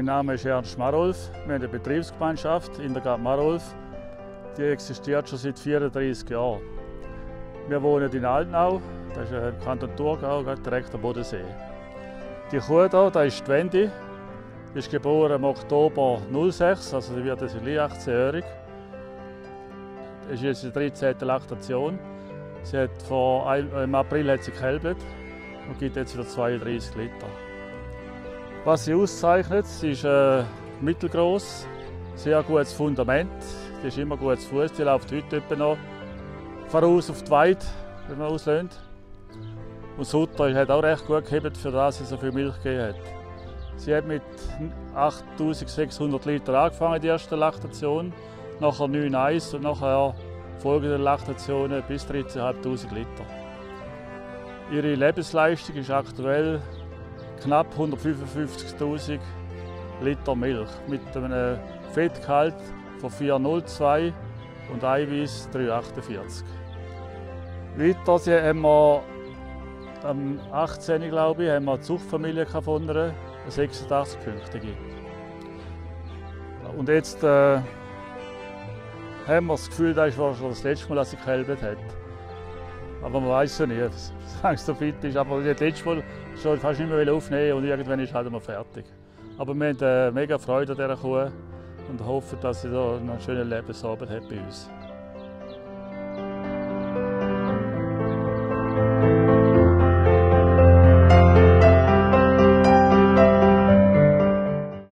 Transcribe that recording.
Name ist Ernst Marolf. Wir haben eine Betriebsgemeinschaft in der Gab Marolf. Die existiert schon seit 34 Jahren. Wir wohnen in Altnau, das ist im Kanton Thurgau, direkt am Bodensee. Die Kuh hier, das ist die Wendy. Ist geboren im Oktober 06, also sie wird jetzt 18-jährig. Das ist jetzt die 13. Laktation. Sie hat vor, Im April hat sie gekälbt und gibt jetzt wieder 32 Liter. Was sie auszeichnet, sie ist äh, mittelgroß, sehr gutes Fundament, die ist immer gut zu Fuß, die läuft heute etwa noch voraus auf die Weide, wenn man auslöhnt. Und Sutter hat auch recht gut gehebt, für das sie so viel Milch gegeben hat. Sie hat mit 8600 Liter angefangen, die erste Laktation, nachher 9,1 und nachher folgende Laktationen bis 13.500 Liter. Ihre Lebensleistung ist aktuell knapp 155.000 Liter Milch mit einem Fettgehalt von 4,02 und Eiweiß 3,48. Weiter haben wir am 18. glaube ich, haben wir eine Zuchtfamilie gefunden, eine 86-pünktige. Und jetzt äh, haben wir das Gefühl, das war schon das letzte Mal, dass sie gekälbt hat. Aber man weiß es nicht, solange es so fit ist. Aber das letzte Mal schon fast nicht mehr aufnehmen und irgendwann ist halt mal fertig. Aber wir haben äh, mega Freude an dieser Kuh und hoffen, dass sie da einen schönen Lebensabend hat bei uns.